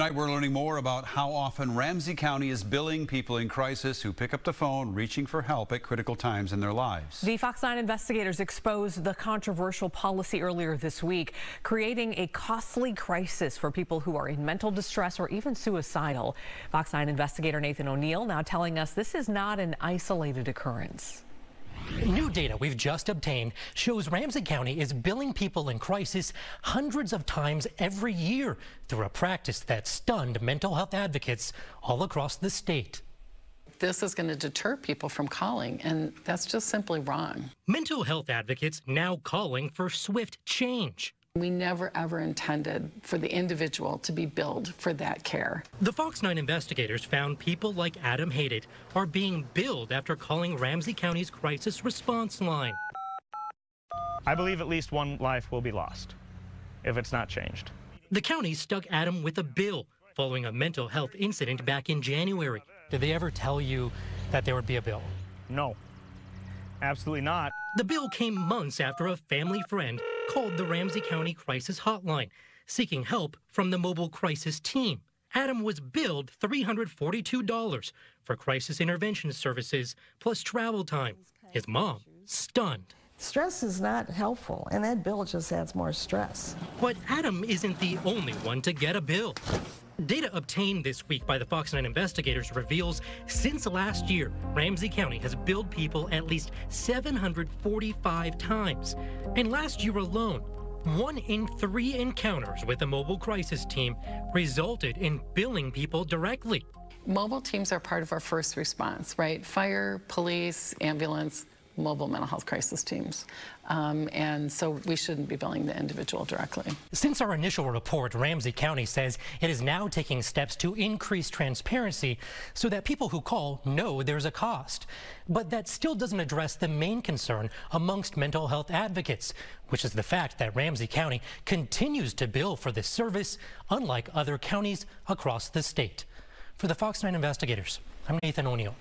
Tonight we're learning more about how often Ramsey County is billing people in crisis who pick up the phone reaching for help at critical times in their lives. The Fox 9 investigators exposed the controversial policy earlier this week, creating a costly crisis for people who are in mental distress or even suicidal. Fox 9 investigator Nathan O'Neal now telling us this is not an isolated occurrence. New data we've just obtained shows Ramsey County is billing people in crisis hundreds of times every year through a practice that stunned mental health advocates all across the state. This is going to deter people from calling, and that's just simply wrong. Mental health advocates now calling for swift change. We never ever intended for the individual to be billed for that care. The Fox 9 investigators found people like Adam Hated are being billed after calling Ramsey County's crisis response line. I believe at least one life will be lost if it's not changed. The county stuck Adam with a bill following a mental health incident back in January. Did they ever tell you that there would be a bill? No, absolutely not. The bill came months after a family friend called the Ramsey County Crisis Hotline, seeking help from the mobile crisis team. Adam was billed $342 for crisis intervention services plus travel time. His mom, stunned. Stress is not helpful, and that bill just adds more stress. But Adam isn't the only one to get a bill. Data obtained this week by the Fox 9 investigators reveals since last year, Ramsey County has billed people at least 745 times. And last year alone, one in three encounters with the mobile crisis team resulted in billing people directly. Mobile teams are part of our first response, right? Fire, police, ambulance, mobile mental health crisis teams. Um, and so we shouldn't be billing the individual directly. Since our initial report, Ramsey County says it is now taking steps to increase transparency so that people who call know there's a cost. But that still doesn't address the main concern amongst mental health advocates, which is the fact that Ramsey County continues to bill for this service, unlike other counties across the state. For the Fox 9 investigators, I'm Nathan O'Neal.